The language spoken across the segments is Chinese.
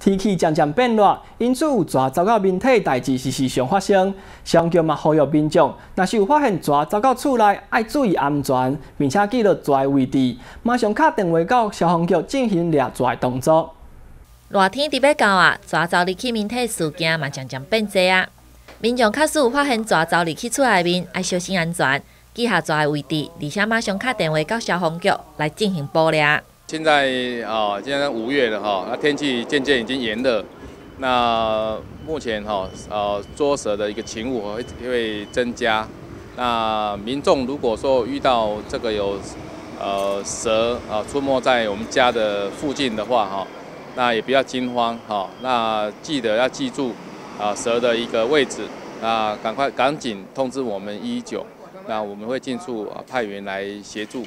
天气渐渐变热，因此有蛇走到面体代志是时常发生。上局嘛呼吁民众，若是有发现蛇走到厝内，要注意安全，并且记录蛇的位置，马上打电话到消防局进行掠蛇的动作。热天特别到啊，蛇走入去面体事件嘛渐渐变多啊。民众确实有发现蛇走入去厝内面，要小心安全，记下蛇的位置，而且马上打电话到消防局来进行捕猎。现在啊，现在五月了哈，那天气渐渐已经炎热，那目前哈呃捉蛇的一个勤务会会增加。那民众如果说遇到这个有呃蛇啊出没在我们家的附近的话哈，那也不要惊慌哈，那记得要记住啊蛇的一个位置，那赶快赶紧通知我们一一九，那我们会尽速派员来协助。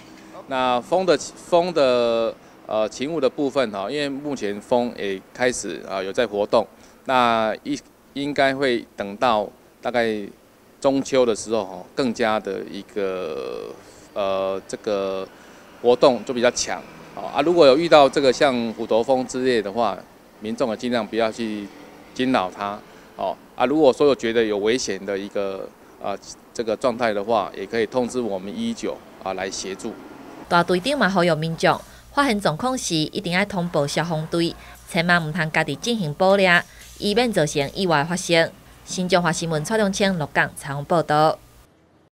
那风的风的呃勤务的部分哈，因为目前风也开始啊有在活动，那一应该会等到大概中秋的时候哈，更加的一个呃这个活动就比较强啊。如果有遇到这个像虎头蜂之类的话，民众啊尽量不要去惊扰它哦啊。如果说有觉得有危险的一个啊这个状态的话，也可以通知我们一九啊来协助。大队长嘛，呼吁民众发现状况时，一定要通报消防队，千万毋通家己进行捕猎，以免造成意外发生。新疆华新闻蔡东清、陆港采访报道。